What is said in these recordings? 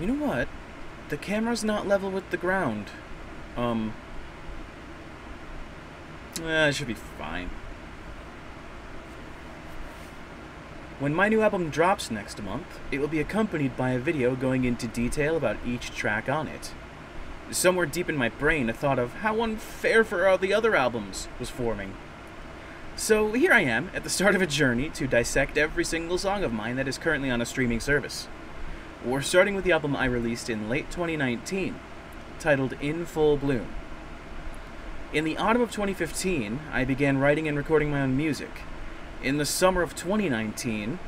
You know what? The camera's not level with the ground. Um. Eh, it should be fine. When my new album drops next month, it will be accompanied by a video going into detail about each track on it. Somewhere deep in my brain, a thought of how unfair for all the other albums was forming. So here I am, at the start of a journey to dissect every single song of mine that is currently on a streaming service. We're starting with the album I released in late 2019, titled In Full Bloom. In the autumn of 2015, I began writing and recording my own music. In the summer of 2019,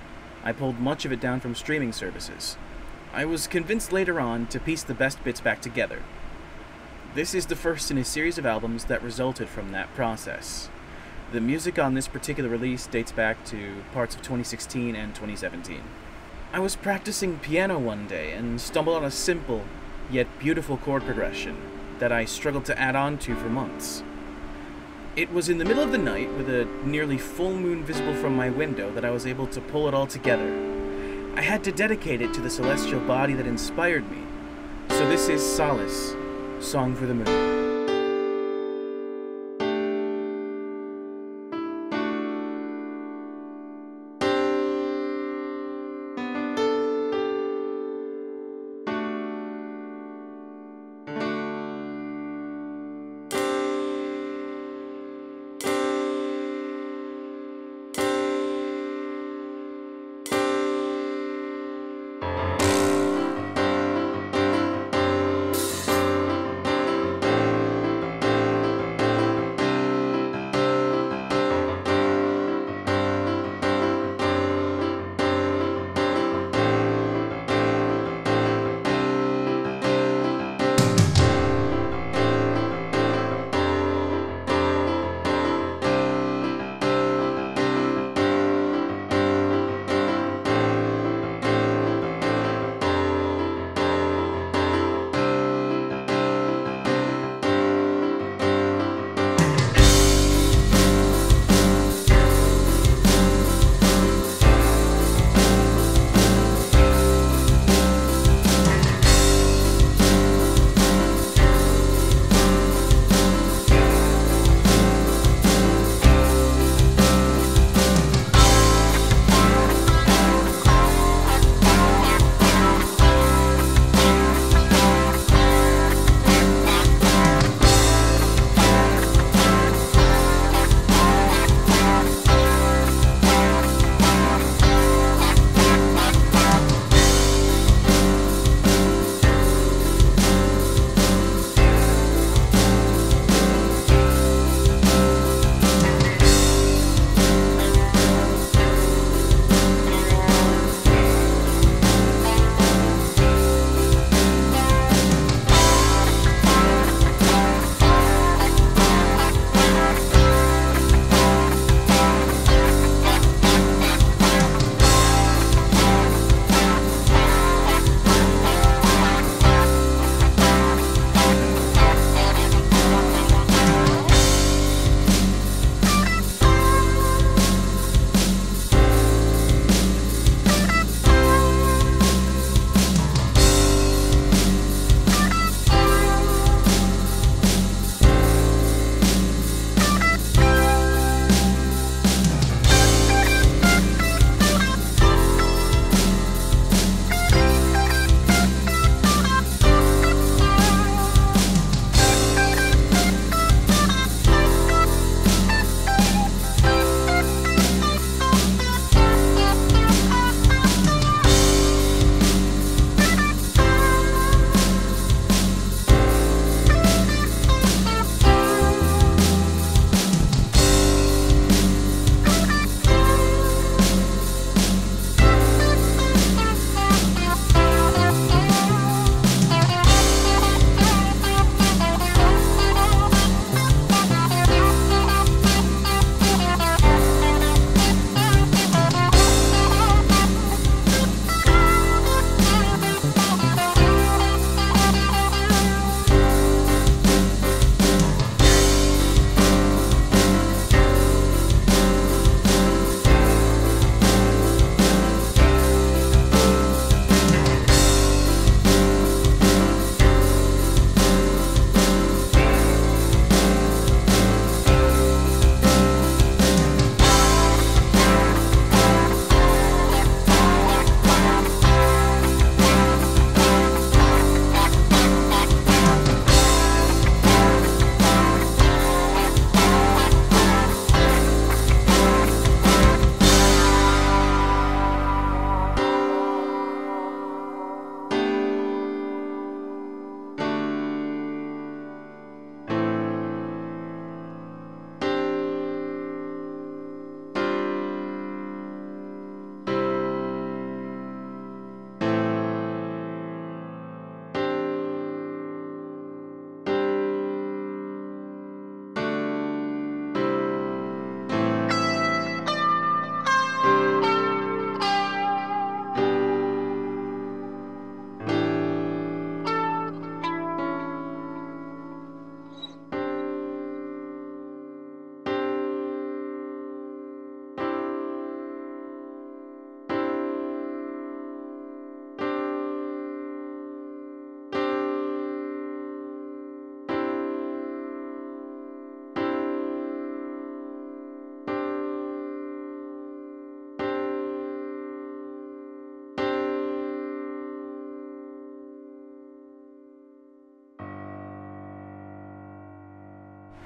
I pulled much of it down from streaming services. I was convinced later on to piece the best bits back together. This is the first in a series of albums that resulted from that process. The music on this particular release dates back to parts of 2016 and 2017. I was practicing piano one day and stumbled on a simple, yet beautiful chord progression that I struggled to add on to for months. It was in the middle of the night, with a nearly full moon visible from my window, that I was able to pull it all together. I had to dedicate it to the celestial body that inspired me. So this is Solace, Song for the Moon.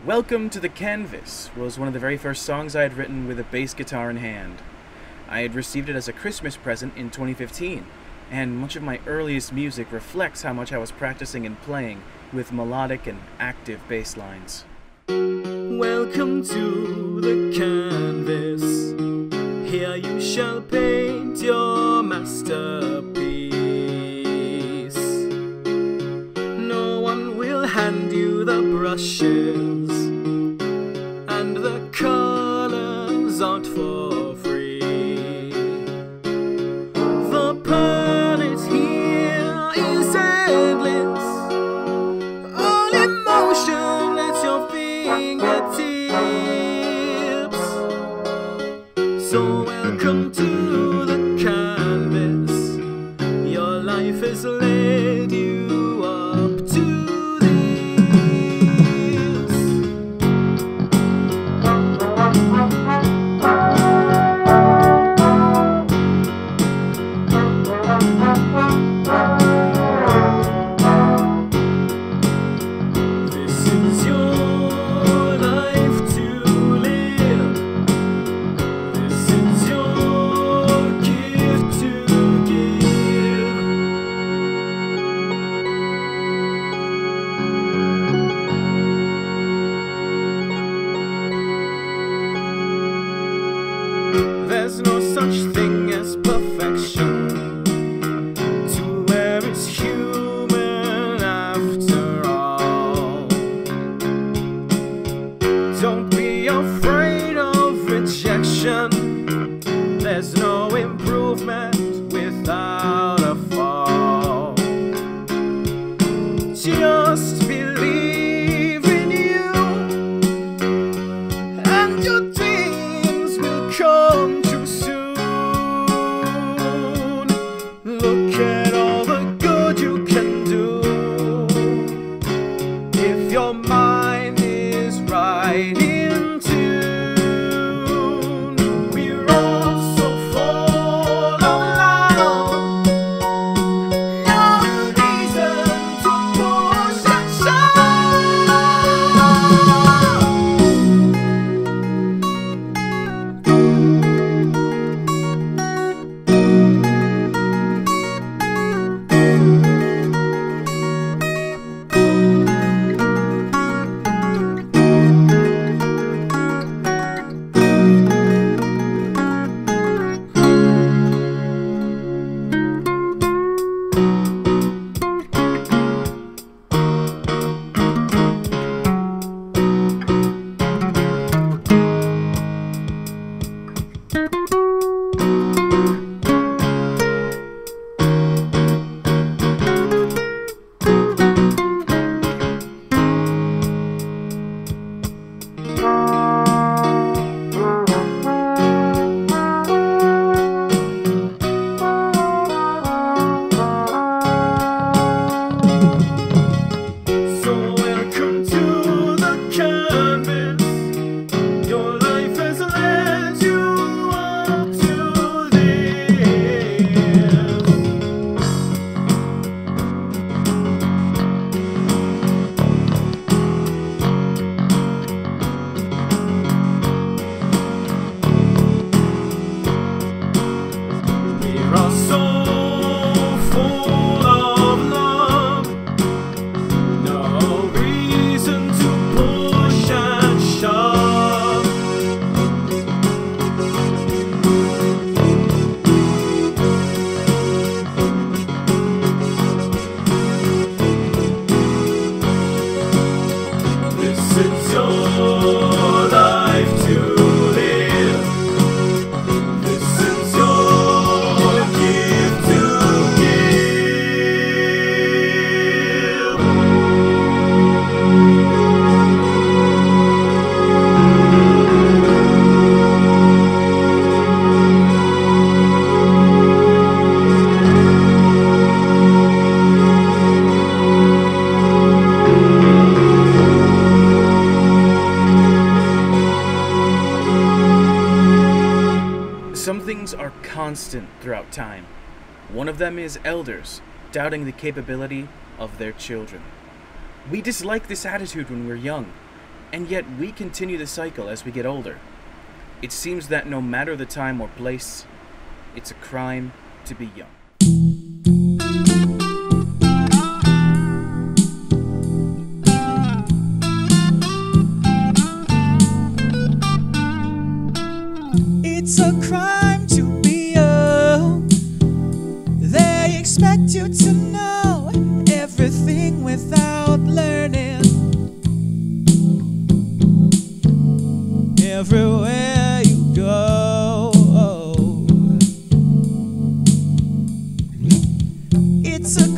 Welcome to the Canvas was one of the very first songs I had written with a bass guitar in hand. I had received it as a Christmas present in 2015, and much of my earliest music reflects how much I was practicing and playing with melodic and active bass lines. Welcome to the canvas. Here you shall paint your masterpiece. No one will hand you the brushes. There's no such thing of them is elders, doubting the capability of their children. We dislike this attitude when we're young, and yet we continue the cycle as we get older. It seems that no matter the time or place, it's a crime to be young. It's a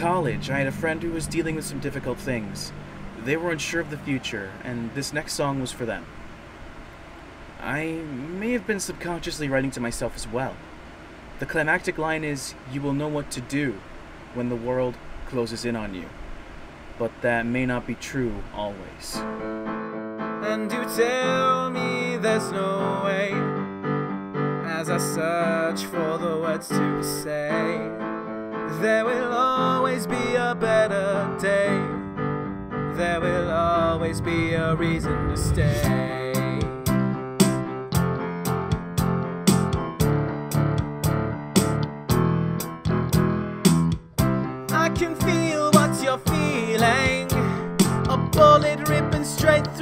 college, I had a friend who was dealing with some difficult things. They were unsure of the future, and this next song was for them. I may have been subconsciously writing to myself as well. The climactic line is, You will know what to do when the world closes in on you. But that may not be true always. And you tell me there's no way as I search for the words to say. There will always be a better day. There will always be a reason to stay. I can feel what you're feeling. A bullet ripping straight through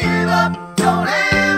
give up, don't ever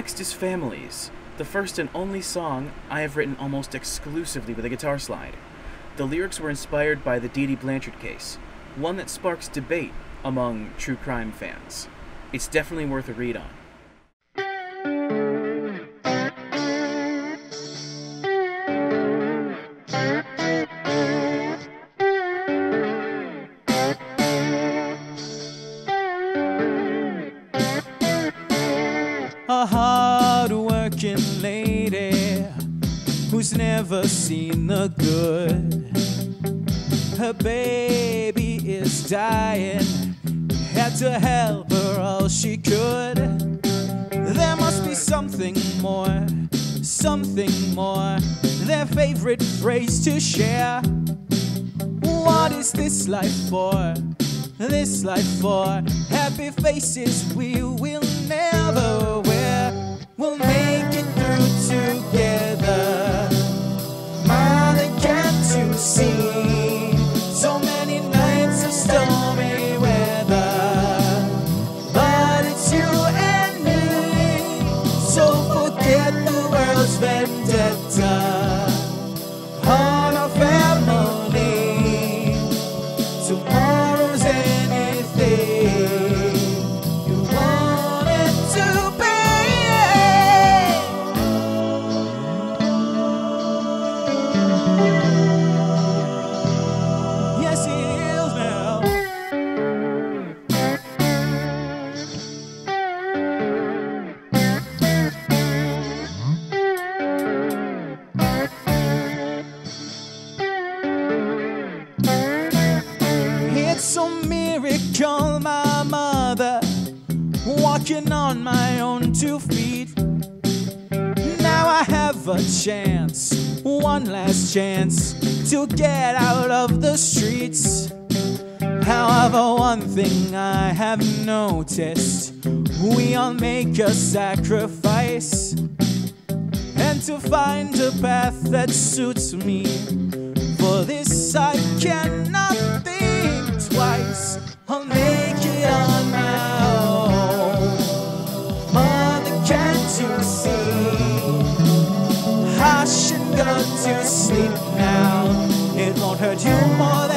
next is Families, the first and only song I have written almost exclusively with a guitar slide. The lyrics were inspired by the Dee Dee Blanchard case, one that sparks debate among true crime fans. It's definitely worth a read on. Seen the good. Her baby is dying, had to help her all she could. There must be something more, something more. Their favorite phrase to share. What is this life for? This life for happy faces we will me, for this I cannot think twice. I'll make it on my own. Mother, can't you see? I should go to sleep now. It won't hurt you more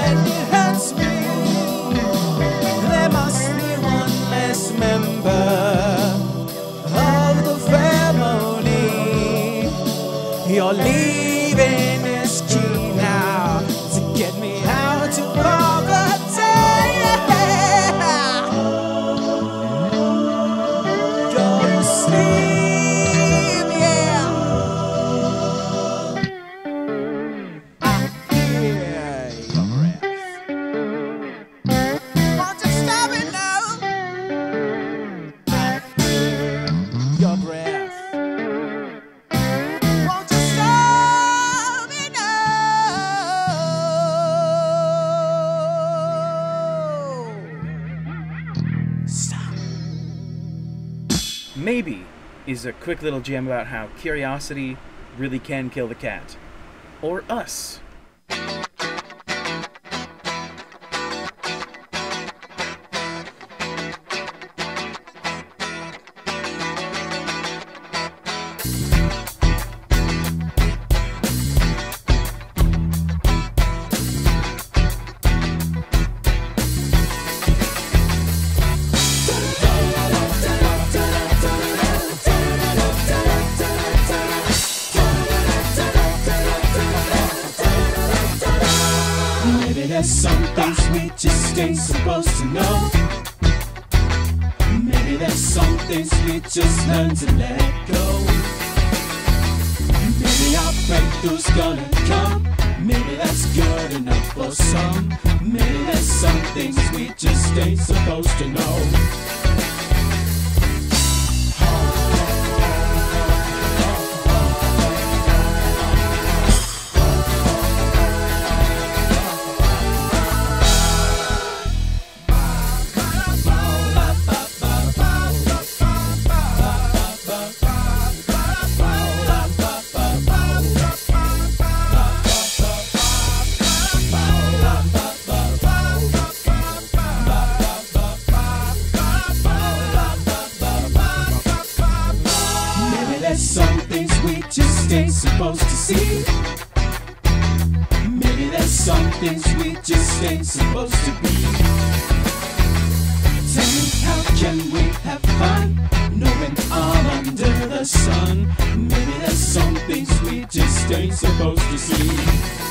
a quick little gem about how curiosity really can kill the cat. Or us. To let go. Maybe our breakthrough's gonna supposed to see. Maybe there's some things we just ain't supposed to be. Tell me, how can we have fun knowing all under the sun? Maybe there's some things we just ain't supposed to see.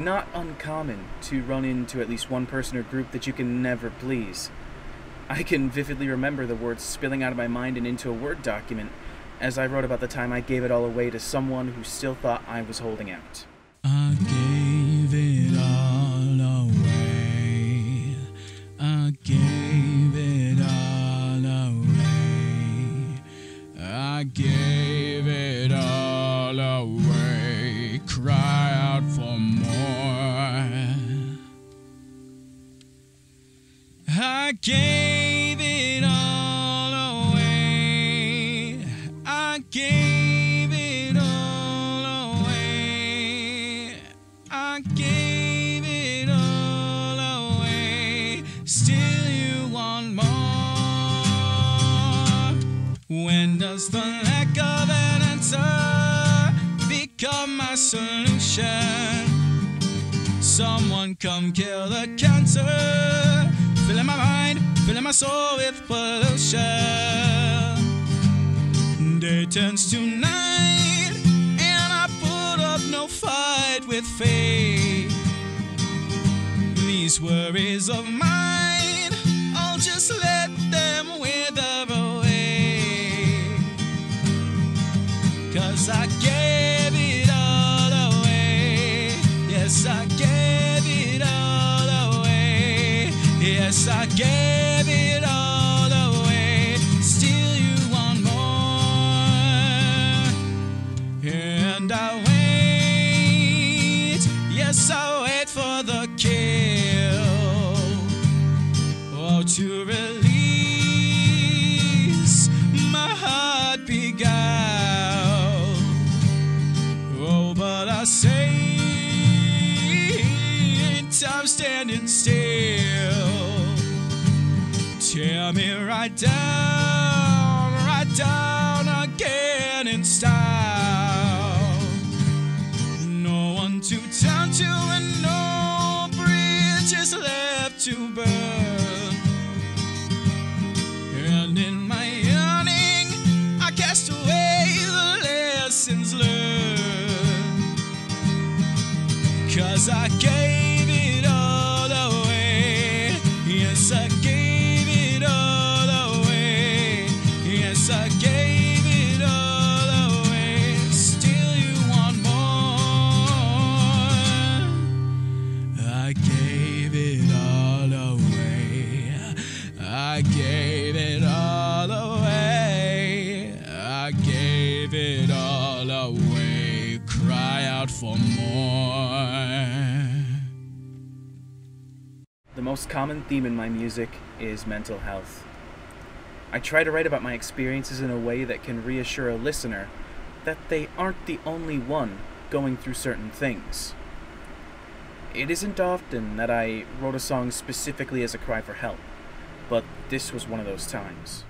Not uncommon to run into at least one person or group that you can never please. I can vividly remember the words spilling out of my mind and into a Word document as I wrote about the time I gave it all away to someone who still thought I was holding out. I gave it all away. I gave it all away. I gave I gave it all away. I gave it all away. I gave it all away. Still, you want more. When does the lack of an answer become my solution? Someone come kill the cancer. Filling my soul with pollution. Day turns to night, and I put up no fight with fate. These worries of mine, I'll just let them wither away. Cause I gave it all away. Yes, I gave it all away. Yes, I gave to release my heart beguiled. Oh, but I say, time standing still. Tear me right down, right down most common theme in my music is mental health. I try to write about my experiences in a way that can reassure a listener that they aren't the only one going through certain things. It isn't often that I wrote a song specifically as a cry for help, but this was one of those times.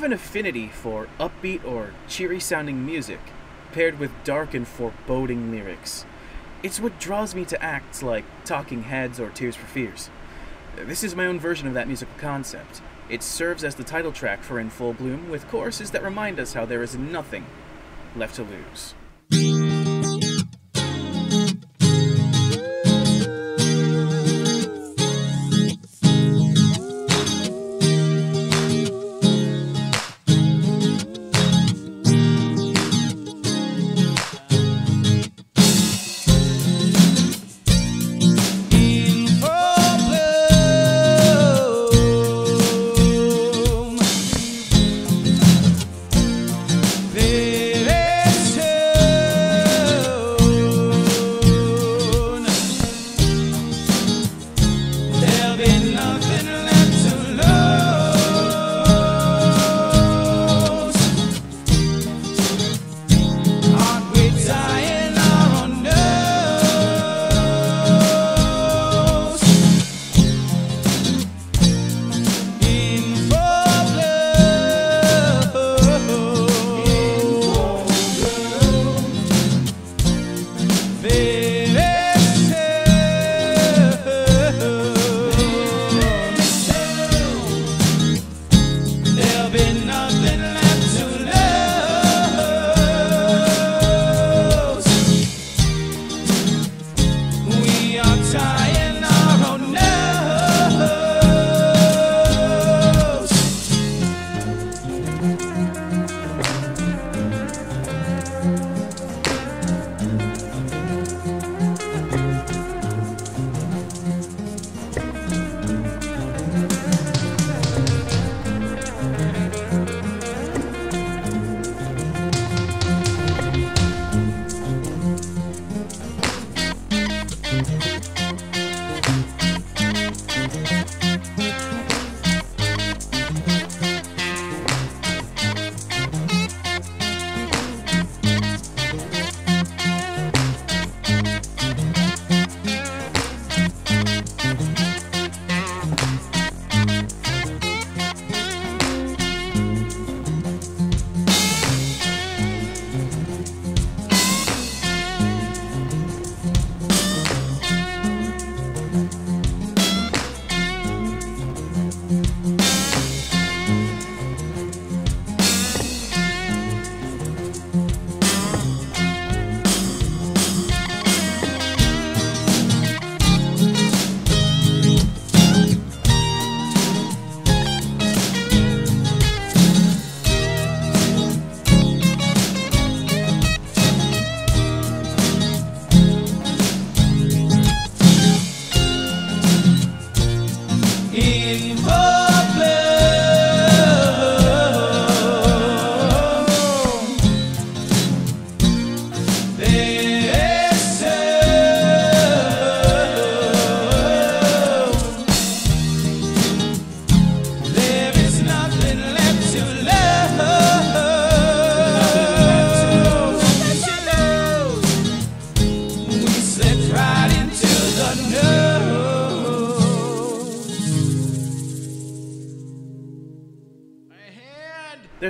Have an affinity for upbeat or cheery sounding music, paired with dark and foreboding lyrics. It's what draws me to acts like Talking Heads or Tears for Fears. This is my own version of that musical concept. It serves as the title track for In Full Bloom, with choruses that remind us how there is nothing left to lose.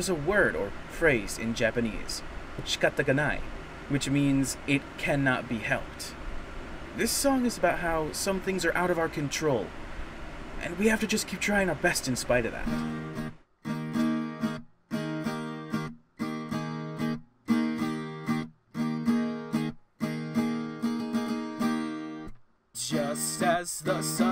There's a word or phrase in Japanese, shikataganai, which means it cannot be helped. This song is about how some things are out of our control, and we have to just keep trying our best in spite of that. Just as the sun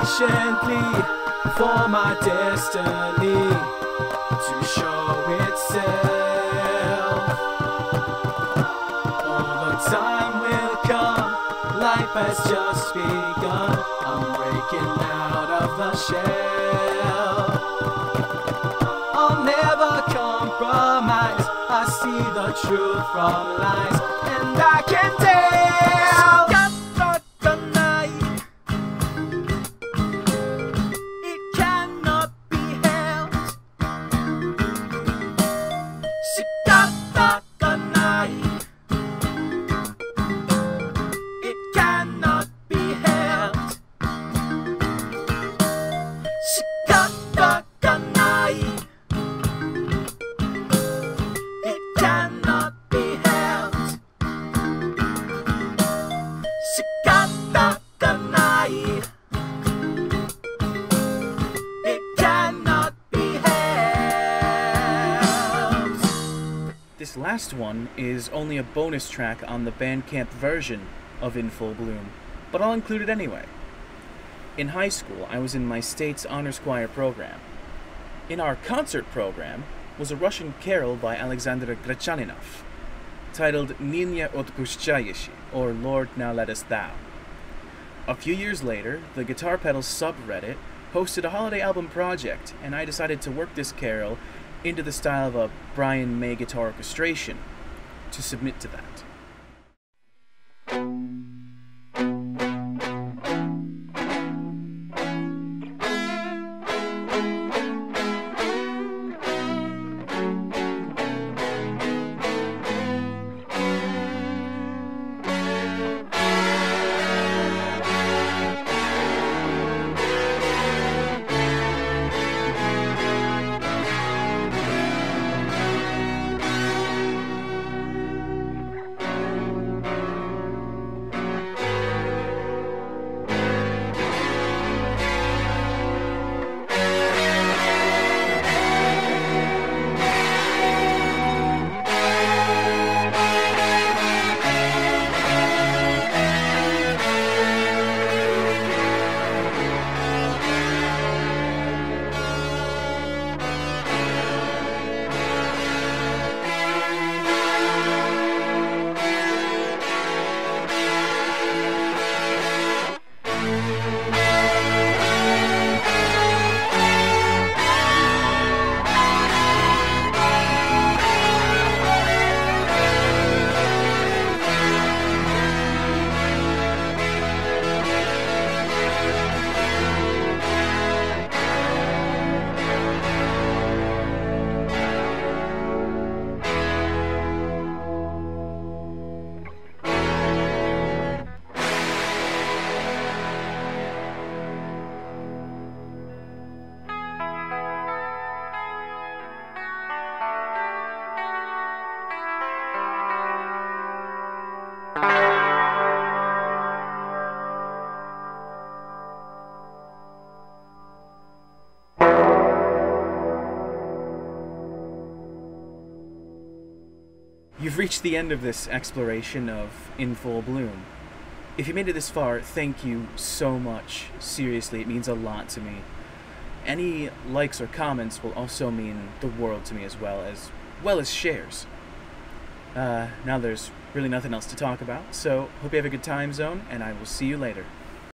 patiently for my destiny to show itself. All the time will come, life has just begun. I'm breaking out of the shell. I'll never compromise. I see the truth from lies, and I can tell. Last one is only a bonus track on the Bandcamp version of In Full Bloom, but I'll include it anyway. In high school, I was in my state's honors choir program. In our concert program was a Russian carol by Alexander Gretchaninov, titled Ninya Otpushchayeshi, or Lord Now Lettest Thou. A few years later, the Guitar Pedals subreddit hosted a holiday album project, and I decided to work this carol into the style of a Brian May guitar orchestration to submit to that. Reached the end of this exploration of In Full Bloom. If you made it this far, thank you so much. Seriously, it means a lot to me. Any likes or comments will also mean the world to me as well as well as shares. Uh, now there's really nothing else to talk about, so hope you have a good time zone, and I will see you later.